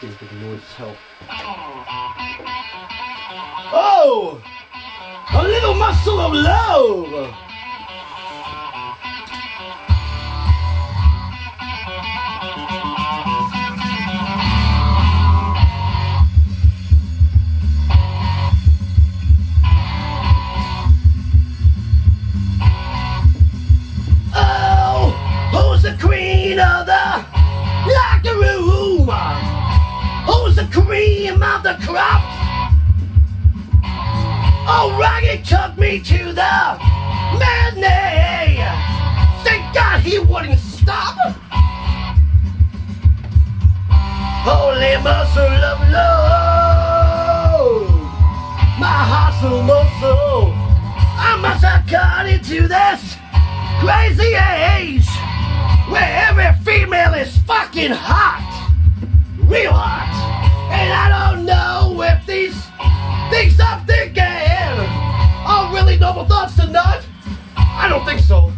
get the noise help. Oh! A little muscle of love! Took me to the matinee. Thank God he wouldn't stop. Holy muscle of love, my heart's a muscle. I must have got into this crazy age where every female is fucking hot, real hot, and I don't know if these things are thoughts not. I don't think so.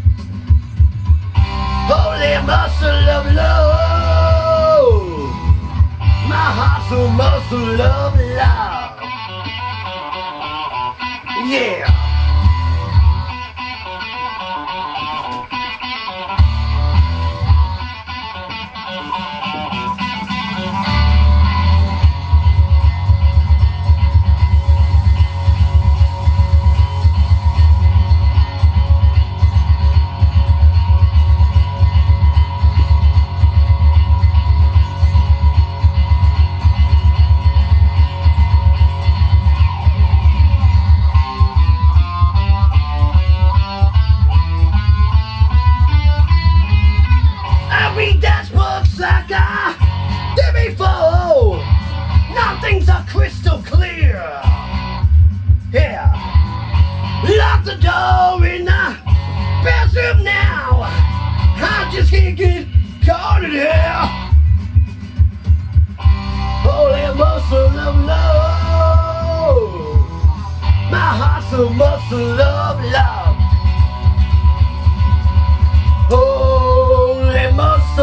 Holy muscle of love, my heart's a muscle of the door in the bathroom now. I just can't get caught in here. Holy muscle of love. My heart's a muscle of love. Holy muscle.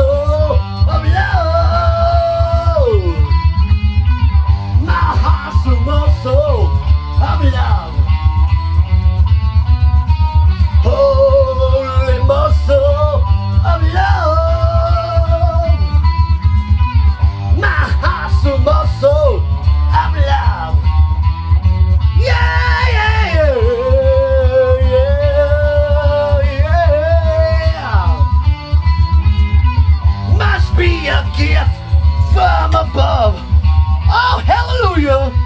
above. Oh, hallelujah!